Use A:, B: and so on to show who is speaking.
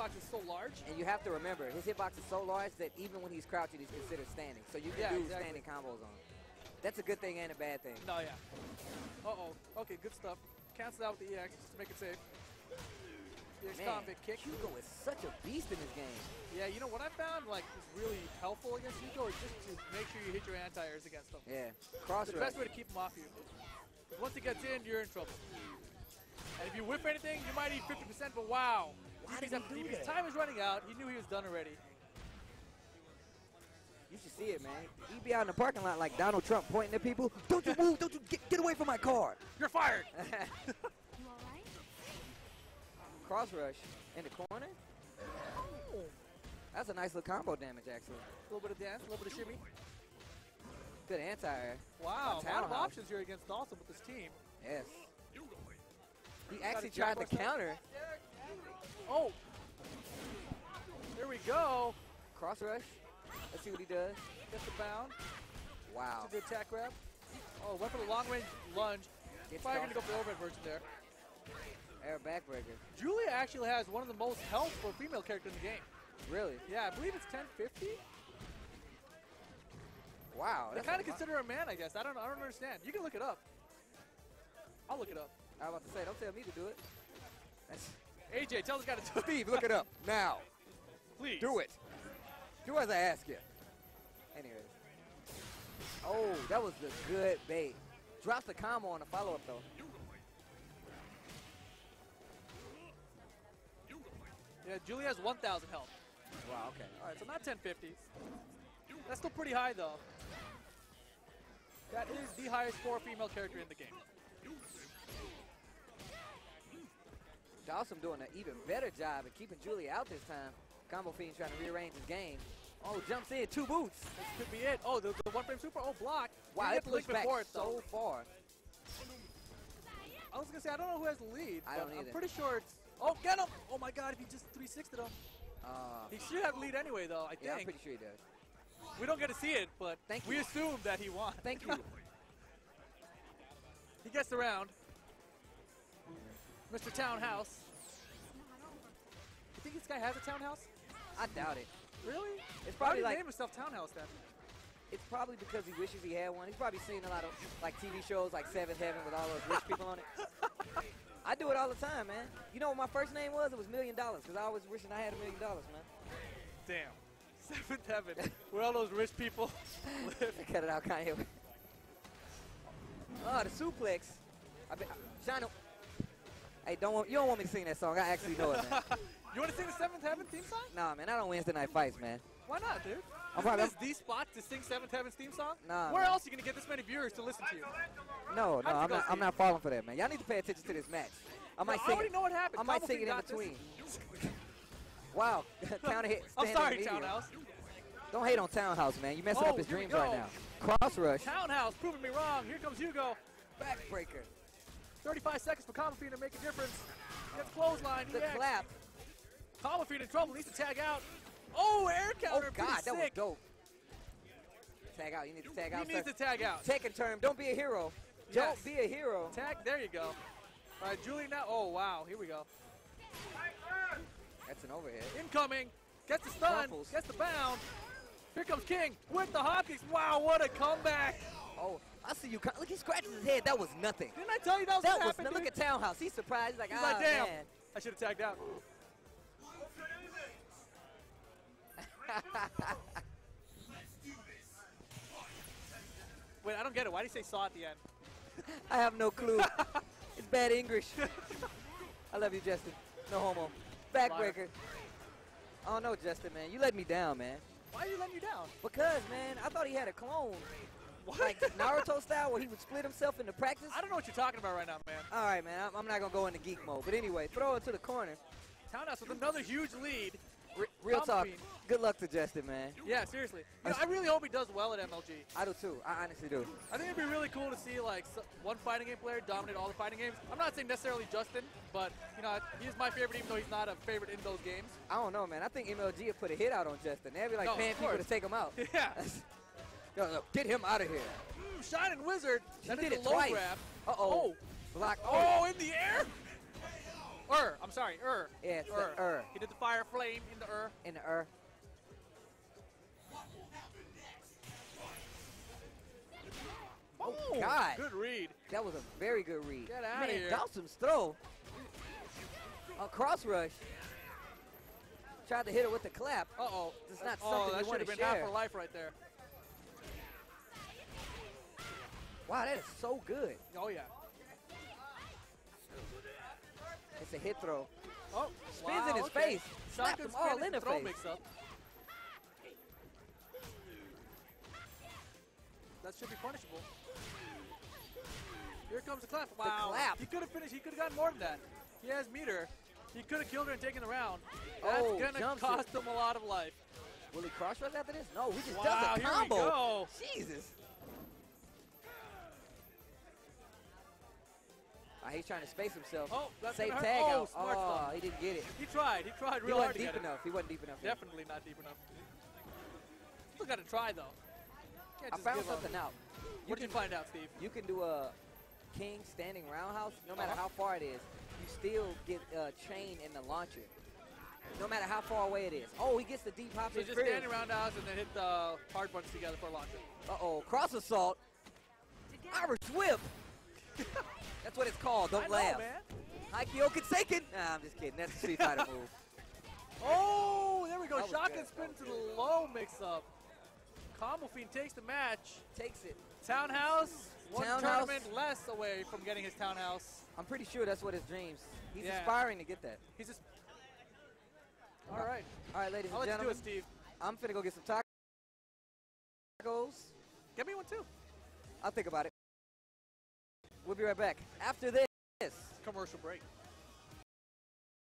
A: hitbox is so large.
B: And you have to remember, his hitbox is so large that even when he's crouching, he's considered standing. So you can
A: Yeah,
B: do
A: exactly.
B: standing combos on him. That's a good thing and a bad thing.
A: No, yeah. Uh-oh. Okay, good stuff. Cancel out with the EX just to make it safe. EX
B: Man,
A: convict kick.
B: Hugo is such a beast in this game.
A: Yeah, you know what I found like is really helpful against Hugo is just to make sure you hit your anti-airs against him.
B: Yeah. Cross
A: the best way to keep him off you. Once he gets in, you're in trouble. And if you whip anything, you might eat 50%, but wow.
B: Why did he do that?
A: His time is running out. He knew he was done already.
B: You should see it, man. He'd be out in the parking lot like Donald Trump pointing at people. Don't you move! Don't you get, get away from my car!
A: You're fired!
C: You alright?
B: Cross rush in the corner. Oh. That's a nice little combo damage, actually.
A: A little bit of dance, a little bit of shimmy.
B: Good anti-air.
A: Wow, a lot of
B: Townhouse.
A: options here against Dawson with this team.
B: Yes. He actually tried to
A: counter. buster. Oh! Here we go.
B: Cross rush. Let's see what he does.
A: Gets the bound.
B: Wow.
A: It's a good attack grab. Oh, went for the long range lunge.
B: Gets
A: Probably going to go for the overhead version there.
B: Air backbreaker.
A: Julia actually has one of the most health for a female character in the game.
B: Really?
A: Yeah, I believe it's 1050.
B: Wow.
A: They kind of consider her a man, I guess. I don't, I don't understand. You can look it up. I'll look it up.
B: I was about to say, don't tell me to do it. That's,
A: AJ, tell this guy to.
B: Steve, look it up now.
A: Please.
B: Do it. Do as I ask you. Anyways. Oh, that was a good bait. Drops the combo on the follow-up, though.
A: Yeah, Julia has 1,000 health.
B: Wow, okay.
A: All right, so not 1050. That's still pretty high, though. That is the highest score female character in the game.
B: Dawson doing an even better job at keeping Julie out this time. Combo Fiend trying to rearrange his game. Oh, jumps in, two boots.
A: This could be it. Oh, the, the one frame super. Oh, block.
B: Wow, it
A: get the link
B: pushed back
A: before it,
B: so far.
A: I was gonna say I don't know who has the lead.
B: I
A: but
B: don't either.
A: I'm pretty sure it's. Oh, get him! Oh my God! If he just 360'd him,
B: Uh,
A: he should have the lead anyway, though. I
B: yeah, I'm
A: think
B: pretty sure he does.
A: we don't get to see it, but
B: Thank
A: we
B: you.
A: assume that he won.
B: Thank you.
A: He gets the round. Mr. Townhouse. You think this guy has a townhouse?
B: I doubt it.
A: Really?
B: It's
A: Why
B: probably
A: did he
B: like
A: name himself Townhouse then?
B: it's probably because he wishes he had one. He's probably seen a lot of like TV shows like Seventh Heaven with all those rich people on it. I do it all the time, man. You know what my first name was? It was Million Dollars because I was wishing I had a million dollars, man.
A: Damn. Seventh Heaven. Where all those rich people live.
B: Cut it out, Kanye. Oh, the suplex. I bet, Shine. Hey, don't want, you don't want me to sing that song. I actually know it, man.
A: You want to sing the Seventh Heaven theme song?
B: nah, man, I don't Wednesday night fights, man.
A: Why not, dude?
B: I'm
A: Isn't
B: probably-
A: this the spot to sing Seventh Heaven's theme song?
B: Nah,
A: Where
B: man.
A: else are you gonna get this many viewers to listen to you?
B: No, no, I'm not. I'm not falling for that, man. Y'all need to pay attention to this match. I might
A: I
B: sing
A: already
B: it.
A: know what happened.
B: I might sing it in between. Wow, counter hit.
A: I'm sorry. Townhouse.
B: Don't hate on Townhouse, man. You messing
A: Oh,
B: up his dreams right now. Cross rush,
A: Townhouse proving me wrong. Here comes Hugo.
B: backbreaker,
A: 35 seconds for Combo Fiend to make a difference. Gets clothesline.
B: the clap.
A: Fiend in trouble. Needs to tag out. Oh, air counter,
B: Oh.
A: God,
B: that was dope. Tag out. You need to tag
A: He
B: out.
A: needs
B: sir.
A: to tag out.
B: Taking term. Don't be a hero.
A: Yes.
B: Don't be a hero.
A: Tag. There you go. All right, Julie now. Oh, wow. Here we go.
B: That's an overhead.
A: Incoming. Gets the stun.
B: Ruffles.
A: Gets the bound. Here comes King with the hopkicks. Wow, what a comeback.
B: Oh, I see you. Look, he scratches his head. That was nothing.
A: Didn't I tell you that was
B: That was.
A: happened,
B: Look at Townhouse. He's surprised. He's like,
A: He's
B: ah,
A: like, damn.
B: man.
A: I should have tagged out. Wait, I don't get it. Why do you say saw at the end?
B: I have no clue. it's bad English. I love you, Justin. No homo. Backbreaker. Oh no, Justin, man. You let me down, man.
A: Why are you letting you down?
B: Because, man, I thought he had a clone.
A: What?
B: Like Naruto style where he would split himself into practice.
A: I don't know what you're talking about right now, man.
B: All right, man. I'm, I'm not going to go into geek mode. But anyway, throw it to the corner.
A: Townhouse with another huge lead.
B: Re- real talk. Good luck to Justin, man.
A: Yeah, seriously. You know, I really hope he does well at MLG.
B: I do too. I honestly do.
A: I think it'd be really cool to see like one fighting game player dominate all the fighting games. I'm not saying necessarily Justin, but you know he's my favorite, even though he's not a favorite in those games.
B: I don't know, man. I think MLG would put a hit out on Justin. They'd be like
A: No,
B: paying people to take him out.
A: Yeah.
B: Yo, get him out of here.
A: Mm, Shining Wizard. That
B: did
A: a low
B: twice.
A: grab.
B: Uh-oh. Block.
A: Oh, in the air. Er, I'm sorry, Er.
B: Yeah, the
A: er.
B: er.
A: He did the fire flame in the Er.
B: in the er. Oh. God.
A: Good read.
B: That was a very good read.
A: Get outta
B: Man,
A: here.
B: Dawson's throw. A cross rush. Tried to hit her with the clap.
A: Uh-oh.
B: It's not
A: oh,
B: something
A: that
B: you
A: should
B: wanna
A: have been half
B: share.
A: her life right there.
B: Wow, that is so good.
A: Oh, yeah.
B: It's a hit throw.
A: Oh,
B: Spins
A: wow,
B: in his
A: okay.
B: face. Slapped him all in the
A: throw
B: face.
A: mix up. That should be punishable. Here comes the clap. Wow.
B: clap.
A: He could have finished. He could have gotten more than that. He has meter. He could have killed her and taken the round. That's
B: Oh,
A: going to
B: jumps it.
A: cost him a lot of life.
B: Will he cross rush after this? No, he just
A: Wow,
B: does a
A: here we
B: combo.
A: go.
B: Jesus. Ah, he's trying to space himself.
A: Oh, that's
B: Safe tag
A: oh,
B: out. Oh, he didn't get it.
A: He tried. He tried
B: He
A: real hard
B: wasn't
A: to
B: deep
A: get it.
B: enough. He wasn't deep enough.
A: Definitely not deep enough. Still got to try though.
B: I found
A: give up.
B: something out.
A: What did you find out, Steve?
B: You can do a king standing roundhouse, no matter how far it is. You still get a chain in the launcher, no matter how far away it is. Oh, he gets the deep hop.
A: So just stand around house and then hit the hard punch together for a launcher.
B: Uh oh, cross assault, Irish whip. That's what it's called. Don't
A: I know,
B: laugh.
A: man.
B: Haikyo Kinsekin. Nah, I'm just kidding. That's a Street Fighter move.
A: Oh, there we go. Shotgun spin to the low mix-up. Combo Fiend takes the match.
B: Takes it.
A: Townhouse, one
B: Townhouse.
A: tournament less away from getting his townhouse.
B: I'm pretty sure that's what his dreams. He's
A: Yeah.
B: aspiring to get that.
A: He's just. All right.
B: All right, ladies
A: I'll
B: and
A: let you do
B: gentlemen.
A: it, Steve.
B: I'm finna go get some tacos.
A: Get me one too.
B: I'll think about it. We'll be right back after this.
A: Commercial break.